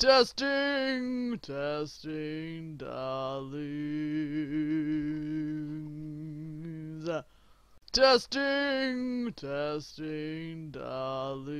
Testing, testing, darlings. Testing, testing, darlings.